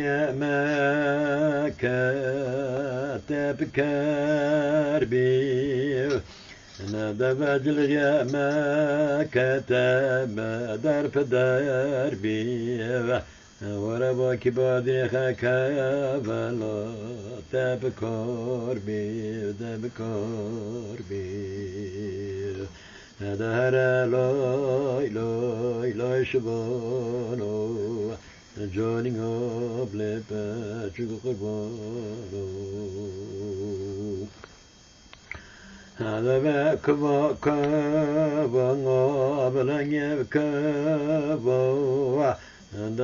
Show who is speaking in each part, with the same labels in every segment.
Speaker 1: ما كاتبك ربي. ندبد الغيا ما كتب درب دربي. وربك بادي خكا بلا تبكر بي تبكر بي دهر لوي لوي لوي شبانو Joining up lepe çukur kurbano Hada ve kva kva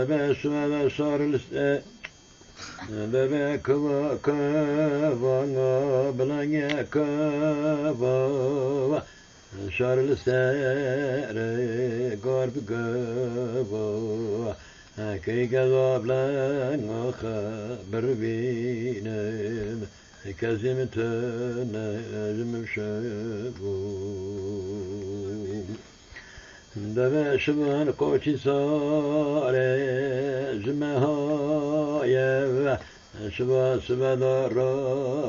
Speaker 1: ve suala sarılse Hada ve kva kva ngablan yev kva garb kva كي قلبلان خبر بينم كزمتنا نجم شبو دبا شبان قوشي صار زمها شبا شبا دارا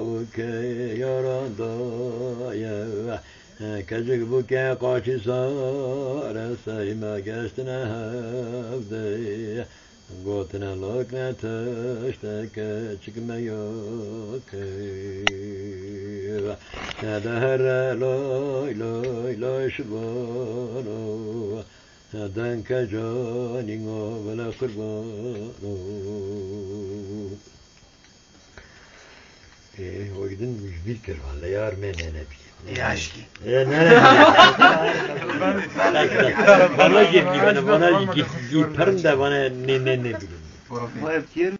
Speaker 1: وكي يران دايا Kecik bu ke kaçı sare sayma geçtine hevde Godina loknata shtaka chikmayokiva Nadahara loy loy loy shvanova Nadanka jani ngovala kurbono o vele kurbano E, o gidin bir yar.
Speaker 2: İyi aşkı.
Speaker 1: E, nerede? bana git, bana git, git, git, de bana ne ne ne bileyim.
Speaker 2: Yer